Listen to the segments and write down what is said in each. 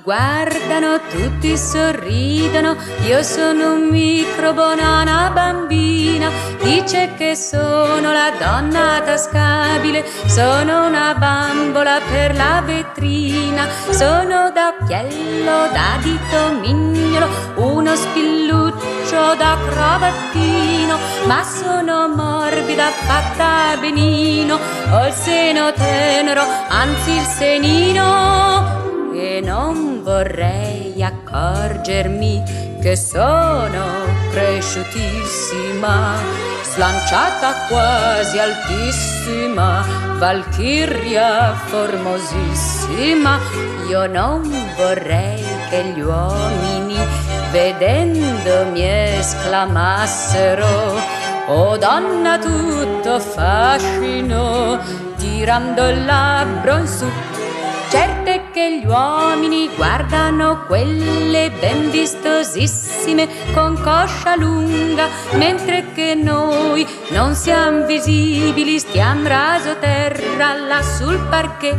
guardano, tutti sorridono, io sono un microbo, una bambina, dice che sono la donna tascabile, sono una bambola per la vetrina, sono da occhiello, da dito mignolo, uno spilluccio da cravattino, ma sono morbida, fatta benino, ho il seno tenero, anzi il senino e non vorrei accorgermi che sono cresciutissima, slanciata quasi altissima, valchiria formosissima. Io non vorrei che gli uomini, vedendomi, esclamassero Oh donna tutto fascino, tirando il labbro in su Certe che gli uomini guardano quelle ben vistosissime con coscia lunga, mentre che noi non siamo visibili, stiamo raso terra là sul parquet.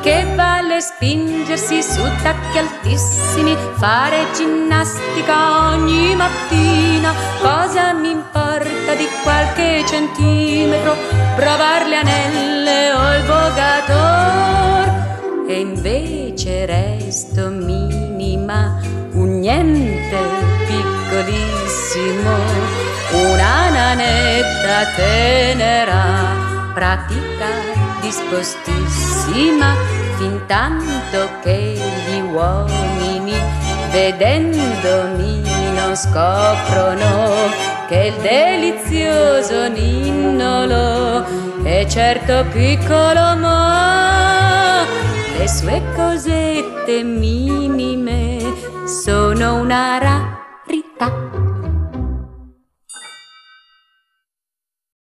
Che vale spingersi su tacchi altissimi, fare ginnastica ogni mattina, cosa mi importa di qualche centimetro, provare le anelle invece resto minima, un niente piccolissimo, una nanetta tenera, pratica, dispostissima, fin tanto che gli uomini, vedendomi, non scoprono che il delizioso ninnolo è certo piccolo ma le sue cosette minime. Sono una razza